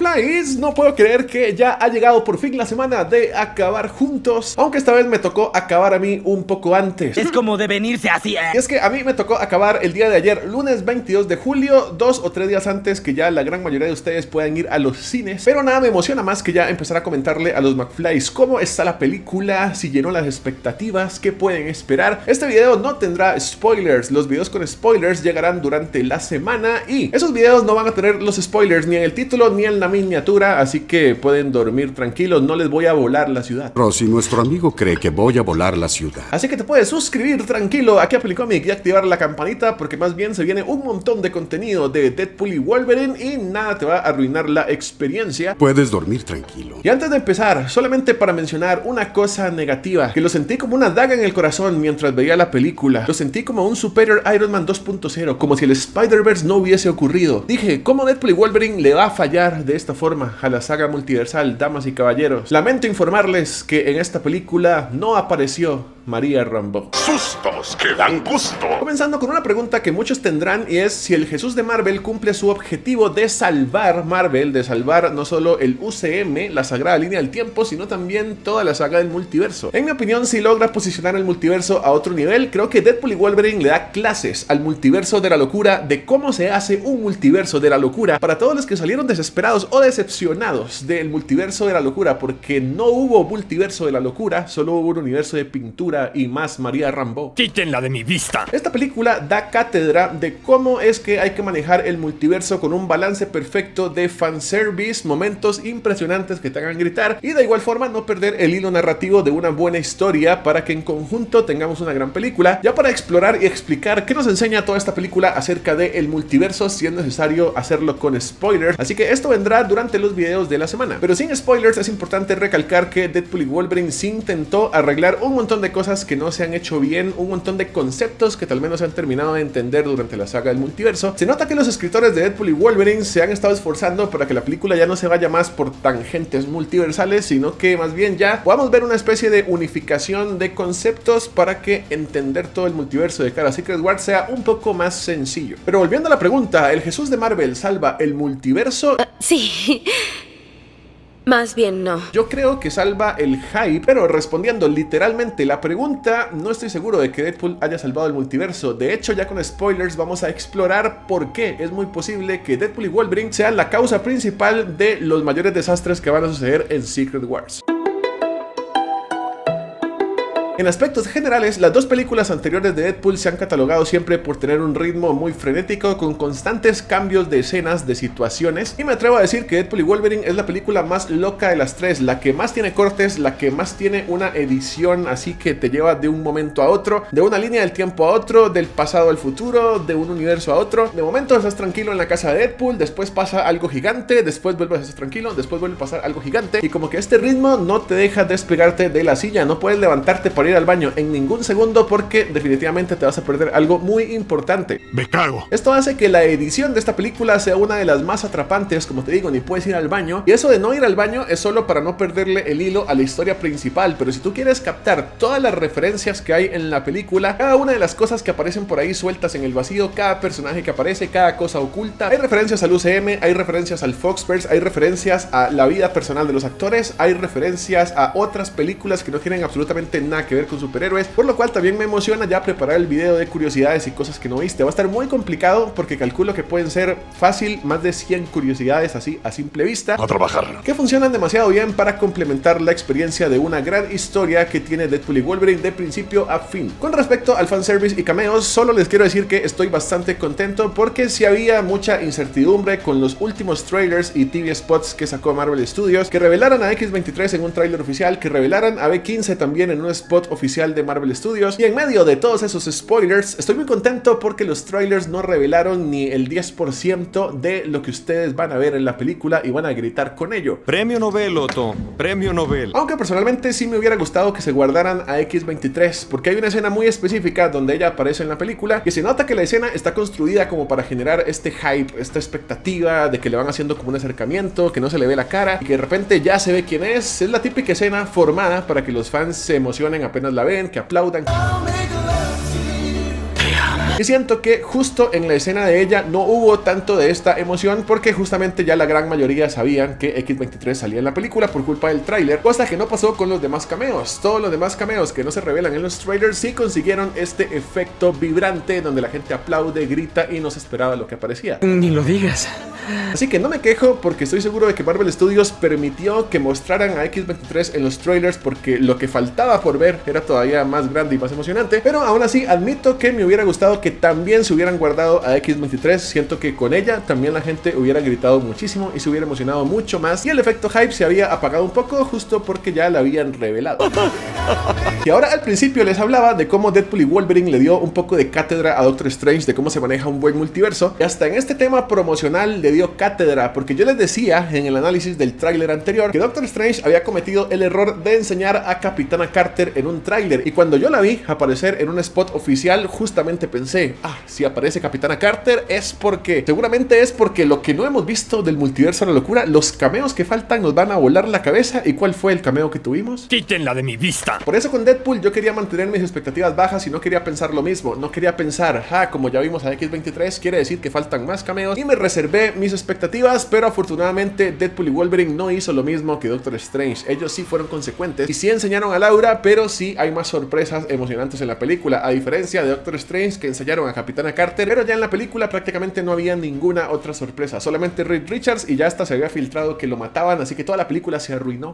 No puedo creer que ya ha llegado por fin la semana de acabar juntos, aunque esta vez me tocó acabar a mí un poco antes. Es como de venirse así, Y es que a mí me tocó acabar el día de ayer, lunes 22 de julio, dos o tres días antes que ya la gran mayoría de ustedes puedan ir a los cines. Pero nada me emociona más que ya empezar a comentarle a los McFlys cómo está la película, si llenó las expectativas, qué pueden esperar. Este video no tendrá spoilers, los videos con spoilers llegarán durante la semana y esos videos no van a tener los spoilers ni en el título ni en la miniatura, así que pueden dormir tranquilos, no les voy a volar la ciudad. Rosy, nuestro amigo cree que voy a volar la ciudad. Así que te puedes suscribir tranquilo aquí a Pelicomic y activar la campanita porque más bien se viene un montón de contenido de Deadpool y Wolverine y nada te va a arruinar la experiencia. Puedes dormir tranquilo. Y antes de empezar, solamente para mencionar una cosa negativa, que lo sentí como una daga en el corazón mientras veía la película. Lo sentí como un Superior Iron Man 2.0, como si el Spider-Verse no hubiese ocurrido. Dije, ¿cómo Deadpool y Wolverine le va a fallar de esta forma a la saga multiversal, damas y caballeros? Lamento informarles que en esta película no apareció María Rambo. Sustos que dan gusto. Comenzando con una pregunta que muchos tendrán y es si el Jesús de Marvel cumple su objetivo de salvar Marvel, de salvar no solo el UCM, la sagrada línea del tiempo, sino también toda la saga del multiverso. En mi opinión, si logra posicionar el multiverso a otro nivel, creo que Deadpool y Wolverine le da clases al multiverso de la locura de cómo se hace un multiverso de la locura para todos los que salieron desesperados o decepcionados del multiverso de la locura, porque no hubo multiverso de la locura, solo hubo un universo de pintura y más María Rambo. Quítenla de mi vista. Esta película da cátedra de cómo es que hay que manejar el multiverso con un balance perfecto de fanservice, momentos impresionantes que te hagan gritar y de igual forma no perder el hilo narrativo de una buena historia para que en conjunto tengamos una gran película. Ya para explorar y explicar qué nos enseña toda esta película acerca del el multiverso, si es necesario hacerlo con spoilers. Así que esto vendrá durante los videos de la semana. Pero sin spoilers es importante recalcar que Deadpool y Wolverine sí intentó arreglar un montón de cosas que no se han hecho bien, un montón de conceptos que tal vez no se han terminado de entender durante la saga del multiverso. Se nota que los escritores de Deadpool y Wolverine se han estado esforzando para que la película ya no se vaya más por tangentes multiversales, sino que más bien ya podamos ver una especie de unificación de conceptos para que entender todo el multiverso de cara a Secret Wars sea un poco más sencillo. Pero volviendo a la pregunta, ¿el Jesús de Marvel salva el multiverso? Sí. Más bien no. Yo creo que salva el hype, pero respondiendo literalmente la pregunta, no estoy seguro de que Deadpool haya salvado el multiverso. De hecho, ya con spoilers vamos a explorar por qué es muy posible que Deadpool y Wolverine sean la causa principal de los mayores desastres que van a suceder en Secret Wars. En aspectos generales, las dos películas anteriores de Deadpool se han catalogado siempre por tener un ritmo muy frenético con constantes cambios de escenas, de situaciones, y me atrevo a decir que Deadpool y Wolverine es la película más loca de las tres, la que más tiene cortes, la que más tiene una edición así que te lleva de un momento a otro, de una línea del tiempo a otro, del pasado al futuro, de un universo a otro. De momento estás tranquilo en la casa de Deadpool, después pasa algo gigante, después vuelves a estar tranquilo, después vuelve a pasar algo gigante, y como que este ritmo no te deja despegarte de la silla, no puedes levantarte para ir al baño en ningún segundo porque definitivamente te vas a perder algo muy importante. Me cago. Esto hace que la edición de esta película sea una de las más atrapantes, como te digo, ni puedes ir al baño. Y eso de no ir al baño es solo para no perderle el hilo a la historia principal, pero si tú quieres captar todas las referencias que hay en la película, cada una de las cosas que aparecen por ahí sueltas en el vacío, cada personaje que aparece, cada cosa oculta, hay referencias al UCM, hay referencias al Foxverse, hay referencias a la vida personal de los actores, hay referencias a otras películas que no tienen absolutamente nada que ver con superhéroes, por lo cual también me emociona ya preparar el video de curiosidades y cosas que no viste. Va a estar muy complicado porque calculo que pueden ser fácil más de 100 curiosidades así a simple vista. A trabajar. Que funcionan demasiado bien para complementar la experiencia de una gran historia que tiene Deadpool y Wolverine de principio a fin. Con respecto al fanservice y cameos, solo les quiero decir que estoy bastante contento porque si había mucha incertidumbre con los últimos trailers y TV spots que sacó Marvel Studios, que revelaran a X23 en un trailer oficial, que revelaran a B15 también en un spot oficial de Marvel Studios. Y en medio de todos esos spoilers, estoy muy contento porque los trailers no revelaron ni el 10% de lo que ustedes van a ver en la película y van a gritar con ello. Premio Nobel, Otto. Premio Nobel. Aunque personalmente sí me hubiera gustado que se guardaran a X23, porque hay una escena muy específica donde ella aparece en la película y se nota que la escena está construida como para generar este hype, esta expectativa de que le van haciendo como un acercamiento, que no se le ve la cara y que de repente ya se ve quién es. Es la típica escena formada para que los fans se emocionen apenas la ven, que aplaudan. Y siento que justo en la escena de ella no hubo tanto de esta emoción porque justamente ya la gran mayoría sabían que X23 salía en la película por culpa del tráiler, cosa que no pasó con los demás cameos. Todos los demás cameos que no se revelan en los trailers sí consiguieron este efecto vibrante donde la gente aplaude, grita y no se esperaba lo que aparecía. Ni lo digas. Así que no me quejo porque estoy seguro de que Marvel Studios permitió que mostraran a X23 en los trailers porque lo que faltaba por ver era todavía más grande y más emocionante. Pero aún así admito que me hubiera gustado que también se hubieran guardado a X23. Siento que con ella también la gente hubiera gritado muchísimo y se hubiera emocionado mucho más. Y el efecto hype se había apagado un poco justo porque ya la habían revelado. Y ahora al principio les hablaba de cómo Deadpool y Wolverine le dio un poco de cátedra a Doctor Strange de cómo se maneja un buen multiverso. Y hasta en este tema promocional dio cátedra porque yo les decía en el análisis del tráiler anterior que Doctor Strange había cometido el error de enseñar a Capitana Carter en un tráiler. Y cuando yo la vi aparecer en un spot oficial, justamente pensé, ah, si aparece Capitana Carter es porque, seguramente es porque lo que no hemos visto del multiverso de la locura, los cameos que faltan nos van a volar la cabeza. ¿Y cuál fue el cameo que tuvimos? Quítenla de mi vista. Por eso con Deadpool yo quería mantener mis expectativas bajas y no quería pensar lo mismo. No quería pensar, ah, como ya vimos a X23, quiere decir que faltan más cameos. Y me reservé mis expectativas, pero afortunadamente Deadpool y Wolverine no hizo lo mismo que Doctor Strange. Ellos sí fueron consecuentes y sí enseñaron a Laura, pero sí hay más sorpresas emocionantes en la película. A diferencia de Doctor Strange, que ensayaron a Capitana Carter, pero ya en la película prácticamente no había ninguna otra sorpresa. Solamente Reed Richards y ya hasta se había filtrado que lo mataban, así que toda la película se arruinó.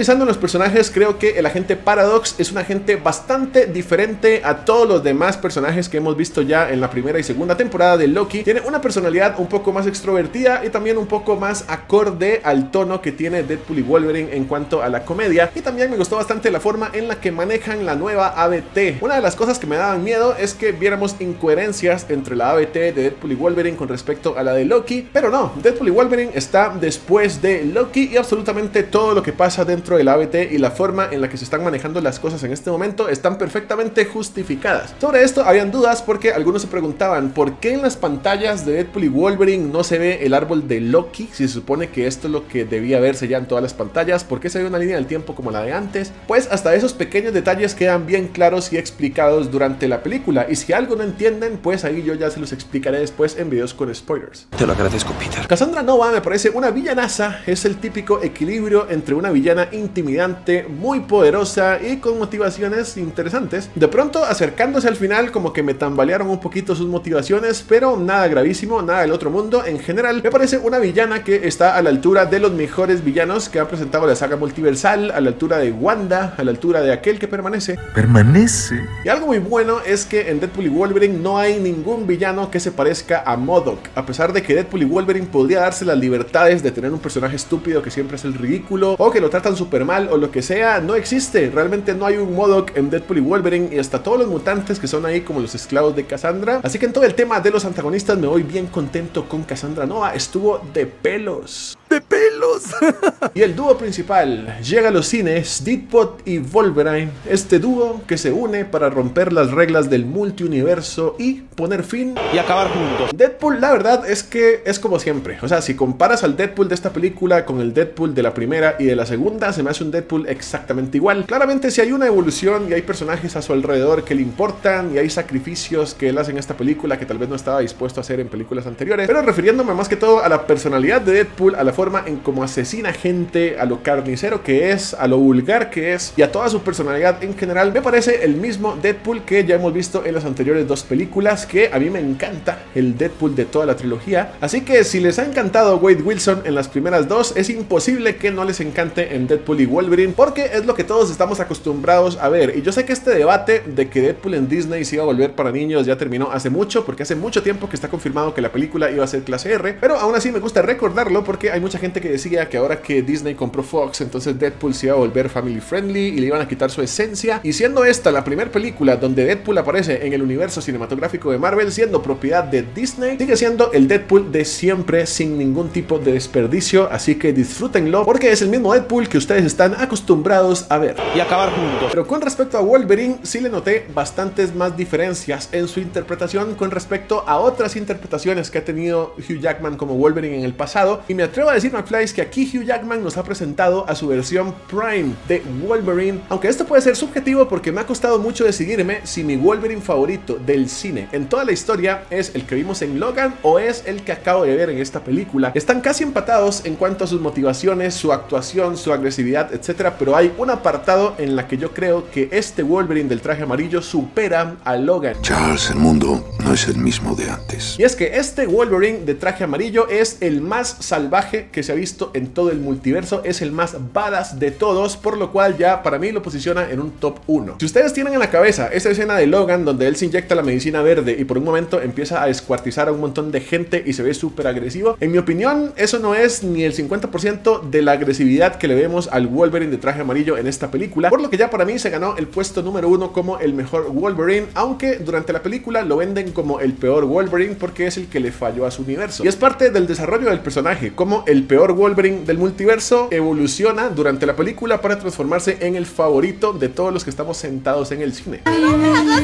Profundizando los personajes, creo que el agente Paradox es un agente bastante diferente a todos los demás personajes que hemos visto ya en la primera y segunda temporada de Loki. Tiene una personalidad un poco más extrovertida y también un poco más acorde al tono que tiene Deadpool y Wolverine en cuanto a la comedia. Y también me gustó bastante la forma en la que manejan la nueva ABT. Una de las cosas que me daban miedo es que viéramos incoherencias entre la ABT de Deadpool y Wolverine con respecto a la de Loki. Pero no, Deadpool y Wolverine está después de Loki y absolutamente todo lo que pasa dentro del ABT y la forma en la que se están manejando las cosas en este momento están perfectamente justificadas. Sobre esto habían dudas porque algunos se preguntaban por qué en las pantallas de Deadpool y Wolverine no se ve el árbol de Loki si se supone que esto es lo que debía verse ya en todas las pantallas, por qué se ve una línea del tiempo como la de antes. Pues hasta esos pequeños detalles quedan bien claros y explicados durante la película y si algo no entienden pues ahí yo ya se los explicaré después en videos con spoilers. Te lo agradezco, Peter. Cassandra Nova me parece una villanaza, es el típico equilibrio entre una villana intimidante, muy poderosa y con motivaciones interesantes. De pronto, acercándose al final, como que me tambalearon un poquito sus motivaciones, pero nada gravísimo, nada del otro mundo. En general, me parece una villana que está a la altura de los mejores villanos que ha presentado la saga multiversal, a la altura de Wanda, a la altura de aquel que permanece. Permanece. Y algo muy bueno es que en Deadpool y Wolverine no hay ningún villano que se parezca a MODOK, a pesar de que Deadpool y Wolverine podría darse las libertades de tener un personaje estúpido que siempre es el ridículo, o que lo tratan súper mal, o lo que sea, no existe. Realmente no hay un MODOK en Deadpool y Wolverine, y hasta todos los mutantes que son ahí como los esclavos de Cassandra. Así que en todo el tema de los antagonistas me voy bien contento con Cassandra Nova, estuvo de pelos. ¡De pelos! Y el dúo principal llega a los cines, Deadpool y Wolverine, este dúo que se une para romper las reglas del multiuniverso y poner fin Y acabar juntos. Deadpool, la verdad es que es como siempre. O sea, si comparas al Deadpool de esta película con el Deadpool de la primera y de la segunda, se me hace un Deadpool exactamente igual. Claramente, si hay una evolución y hay personajes a su alrededor que le importan y hay sacrificios que él hace en esta película que tal vez no estaba dispuesto a hacer en películas anteriores. Pero refiriéndome más que todo a la personalidad de Deadpool, a la en cómo asesina gente, a lo carnicero que es, a lo vulgar que es y a toda su personalidad en general, me parece el mismo Deadpool que ya hemos visto en las anteriores dos películas, que a mí me encanta el Deadpool de toda la trilogía. Así que si les ha encantado Wade Wilson en las primeras dos, es imposible que no les encante en Deadpool y Wolverine, porque es lo que todos estamos acostumbrados a ver. Y yo sé que este debate de que Deadpool en Disney se iba a volver para niños ya terminó hace mucho, porque hace mucho tiempo que está confirmado que la película iba a ser clase R, pero aún así me gusta recordarlo porque hay mucha gente que decía que ahora que Disney compró Fox, entonces Deadpool se iba a volver family friendly y le iban a quitar su esencia. Y siendo esta la primera película donde Deadpool aparece en el universo cinematográfico de Marvel, siendo propiedad de Disney, sigue siendo el Deadpool de siempre sin ningún tipo de desperdicio, así que disfrútenlo porque es el mismo Deadpool que ustedes están acostumbrados a ver. Y acabar juntos. Pero con respecto a Wolverine, sí le noté bastantes más diferencias en su interpretación con respecto a otras interpretaciones que ha tenido Hugh Jackman como Wolverine en el pasado. Y me atrevo a decir, McFly, es que aquí Hugh Jackman nos ha presentado a su versión Prime de Wolverine, aunque esto puede ser subjetivo porque me ha costado mucho decidirme si mi Wolverine favorito del cine en toda la historia es el que vimos en Logan o es el que acabo de ver en esta película. Están casi empatados en cuanto a sus motivaciones, su actuación, su agresividad, etcétera, pero hay un apartado en la que yo creo que este Wolverine del traje amarillo supera a Logan. Charles, el mundo no es el mismo de antes. Y es que este Wolverine de traje amarillo es el más salvaje que se ha visto en todo el multiverso, es el más badass de todos, por lo cual ya para mí lo posiciona en un top 1. Si ustedes tienen en la cabeza esa escena de Logan donde él se inyecta la medicina verde y por un momento empieza a descuartizar a un montón de gente y se ve súper agresivo, en mi opinión eso no es ni el 50% de la agresividad que le vemos al Wolverine de traje amarillo en esta película, por lo que ya para mí se ganó el puesto número uno como el mejor Wolverine, aunque durante la película lo venden como el peor Wolverine porque es el que le falló a su universo. Y es parte del desarrollo del personaje, como el peor Wolverine del multiverso evoluciona durante la película para transformarse en el favorito de todos los que estamos sentados en el cine. ¡No me hagas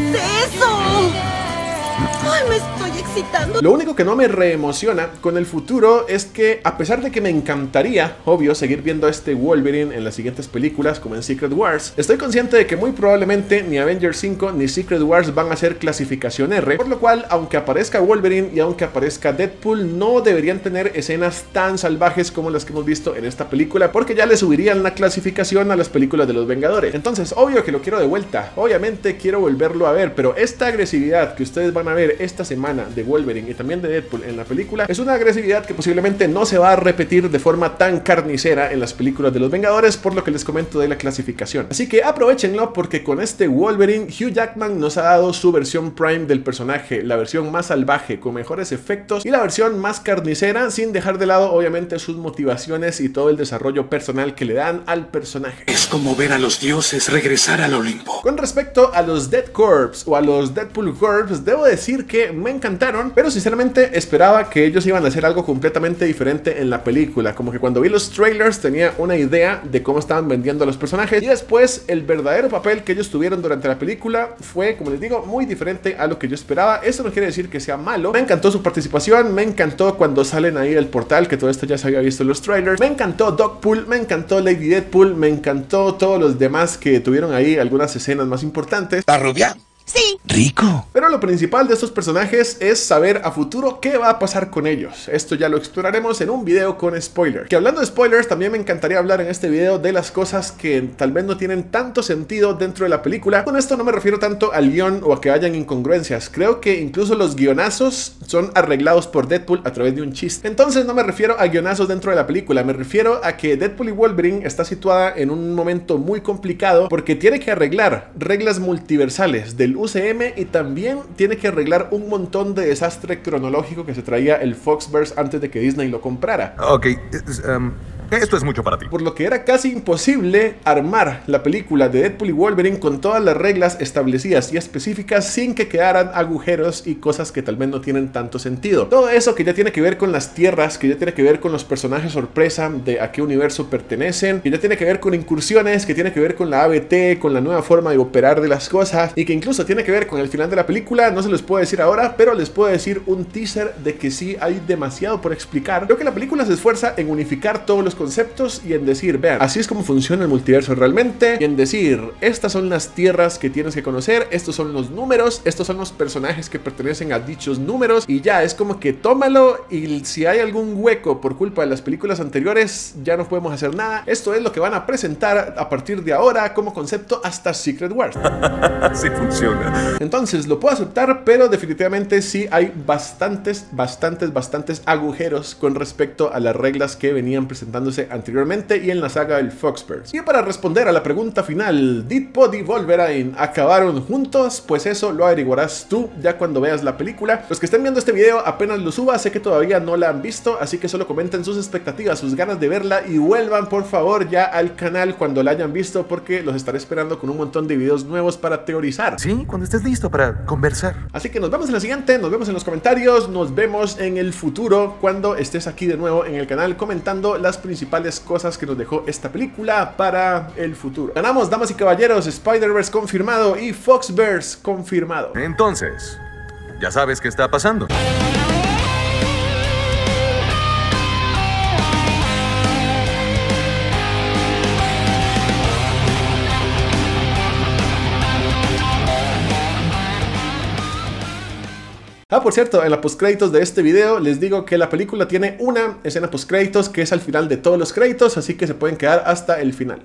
eso! ¡Ay, me estoy excitando! Lo único que no me reemociona con el futuro es que, a pesar de que me encantaría, obvio, seguir viendo a este Wolverine en las siguientes películas, como en Secret Wars, estoy consciente de que muy probablemente ni Avengers 5 ni Secret Wars van a ser clasificación R, por lo cual, aunque aparezca Wolverine y aunque aparezca Deadpool, no deberían tener escenas tan salvajes como las que hemos visto en esta película, porque ya le subirían la clasificación a las películas de los Vengadores. Entonces, obvio que lo quiero de vuelta, obviamente quiero volverlo a ver, pero esta agresividad que ustedes van a ver esta semana de Wolverine y también de Deadpool en la película es una agresividad que posiblemente no se va a repetir de forma tan carnicera en las películas de los Vengadores, por lo que les comento de la clasificación. Así que aprovechenlo porque con este Wolverine, Hugh Jackman nos ha dado su versión Prime del personaje, la versión más salvaje, con mejores efectos y la versión más carnicera, sin dejar de lado obviamente sus motivaciones y todo el desarrollo personal que le dan al personaje. Es como ver a los dioses regresar al Olimpo. Con respecto a los Dead Corps o a los Deadpool Corps, debo decir que me encantaron, pero sinceramente esperaba que ellos iban a hacer algo completamente diferente en la película. Como que cuando vi los trailers tenía una idea de cómo estaban vendiendo a los personajes y después el verdadero papel que ellos tuvieron durante la película fue, como les digo, muy diferente a lo que yo esperaba. Eso no quiere decir que sea malo. Me encantó su participación, me encantó cuando salen ahí del portal, que todo esto ya se había visto en los trailers. Me encantó Dogpool, me encantó Lady Deadpool, me encantó todos los demás que tuvieron ahí algunas escenas más importantes. ¿La? Sí. Rico. Pero lo principal de estos personajes es saber a futuro qué va a pasar con ellos. Esto ya lo exploraremos en un video con spoilers. Que hablando de spoilers, también me encantaría hablar en este video de las cosas que tal vez no tienen tanto sentido dentro de la película. Con esto no me refiero tanto al guion o a que hayan incongruencias. Creo que incluso los guionazos son arreglados por Deadpool a través de un chiste. Entonces no me refiero a guionazos dentro de la película, me refiero a que Deadpool y Wolverine está situada en un momento muy complicado porque tiene que arreglar reglas multiversales del UCM y también tiene que arreglar un montón de desastre cronológico que se traía el Foxverse antes de que Disney lo comprara. Ok, em, esto es mucho para ti. Por lo que era casi imposible armar la película de Deadpool y Wolverine con todas las reglas establecidas y específicas sin que quedaran agujeros y cosas que tal vez no tienen tanto sentido. Todo eso que ya tiene que ver con las tierras, que ya tiene que ver con los personajes sorpresa de a qué universo pertenecen, que ya tiene que ver con incursiones, que tiene que ver con la ABT, con la nueva forma de operar de las cosas y que incluso tiene que ver con el final de la película, no se los puedo decir ahora, pero les puedo decir un teaser de que sí hay demasiado por explicar. Creo que la película se esfuerza en unificar todos los conceptos y en decir, vean, así es como funciona el multiverso realmente, y en decir, estas son las tierras que tienes que conocer, estos son los números, estos son los personajes que pertenecen a dichos números, y ya es como que tómalo y si hay algún hueco por culpa de las películas anteriores, ya no podemos hacer nada. Esto es lo que van a presentar a partir de ahora como concepto hasta Secret Wars. Así funciona. Entonces lo puedo aceptar, pero definitivamente sí hay bastantes, bastantes, bastantes agujeros con respecto a las reglas que venían anteriormente y en la saga del Foxverse. Y para responder a la pregunta final, ¿Did y Wolverine acabaron juntos? Pues eso lo averiguarás tú ya cuando veas la película. Los que estén viendo este video apenas lo suba, sé que todavía no la han visto, así que solo comenten sus expectativas, sus ganas de verla y vuelvan por favor ya al canal cuando la hayan visto porque los estaré esperando con un montón de videos nuevos para teorizar. Sí, cuando estés listo para conversar. Así que nos vemos en la siguiente, nos vemos en los comentarios, nos vemos en el futuro cuando estés aquí de nuevo en el canal comentando las cosas que nos dejó esta película para el futuro. Ganamos, damas y caballeros, Spider-Verse confirmado y Foxverse confirmado. Entonces, ya sabes qué está pasando. Ah, por cierto, en la postcréditos de este video les digo que la película tiene una escena postcréditos que es al final de todos los créditos, así que se pueden quedar hasta el final.